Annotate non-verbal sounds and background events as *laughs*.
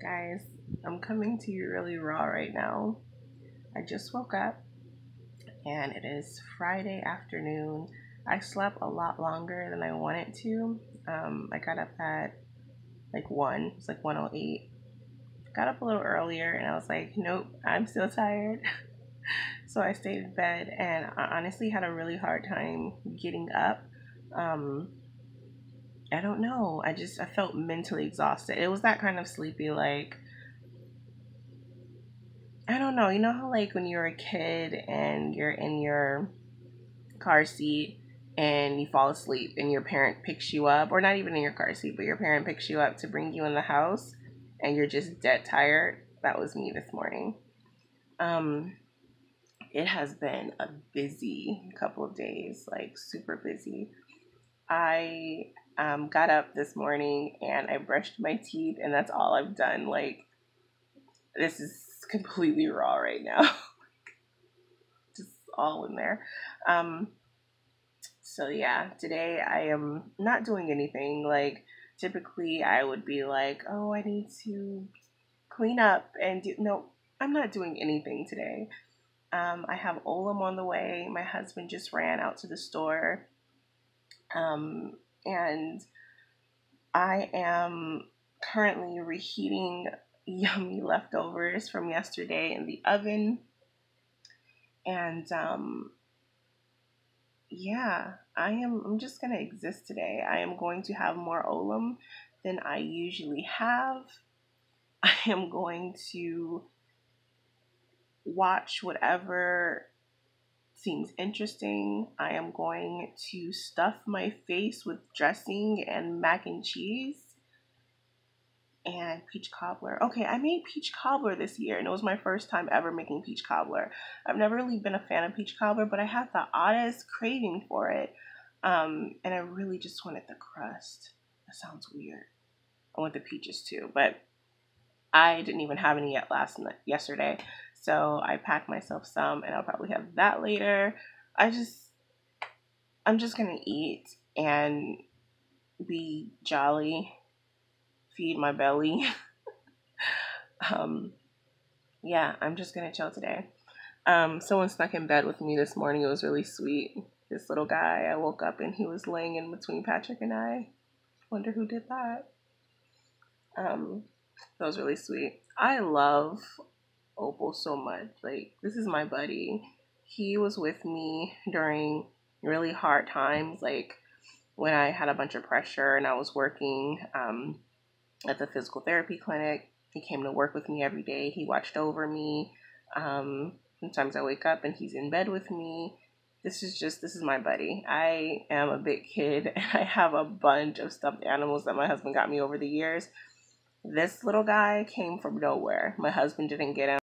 Guys, I'm coming to you really raw right now. I just woke up and it is Friday afternoon. I slept a lot longer than I wanted to. Um, I got up at like 1, it's like 108. Got up a little earlier and I was like, nope, I'm still tired. *laughs* so I stayed in bed and I honestly had a really hard time getting up. Um, I don't know. I just I felt mentally exhausted. It was that kind of sleepy like I don't know. You know how like when you're a kid and you're in your car seat and you fall asleep and your parent picks you up or not even in your car seat, but your parent picks you up to bring you in the house and you're just dead tired. That was me this morning. Um it has been a busy couple of days, like super busy. I um, got up this morning and I brushed my teeth, and that's all I've done. Like, this is completely raw right now. *laughs* Just all in there. Um, so, yeah, today I am not doing anything. Like, typically I would be like, oh, I need to clean up and do. No, I'm not doing anything today. Um, I have Olam on the way. My husband just ran out to the store um, and I am currently reheating *laughs* yummy leftovers from yesterday in the oven. And um, yeah, I am I'm just going to exist today. I am going to have more olam than I usually have. *laughs* I am going to watch whatever seems interesting. I am going to stuff my face with dressing and mac and cheese and peach cobbler. Okay, I made peach cobbler this year and it was my first time ever making peach cobbler. I've never really been a fan of peach cobbler, but I had the oddest craving for it. Um, and I really just wanted the crust. That sounds weird. I want the peaches too, but I didn't even have any yet last night, yesterday. So I packed myself some and I'll probably have that later. I just, I'm just to eat and be jolly, feed my belly. *laughs* um, yeah, I'm just to chill today. Um, someone snuck in bed with me this morning. It was really sweet. This little guy, I woke up and he was laying in between Patrick and I. Wonder who did that. Um, that was really sweet. I love Opal so much. Like, this is my buddy. He was with me during really hard times, like when I had a bunch of pressure and I was working um, at the physical therapy clinic. He came to work with me every day. He watched over me. Um, sometimes I wake up and he's in bed with me. This is just, this is my buddy. I am a big kid *laughs* and I have a bunch of stuffed animals that my husband got me over the years. This little guy came from nowhere. My husband didn't get him.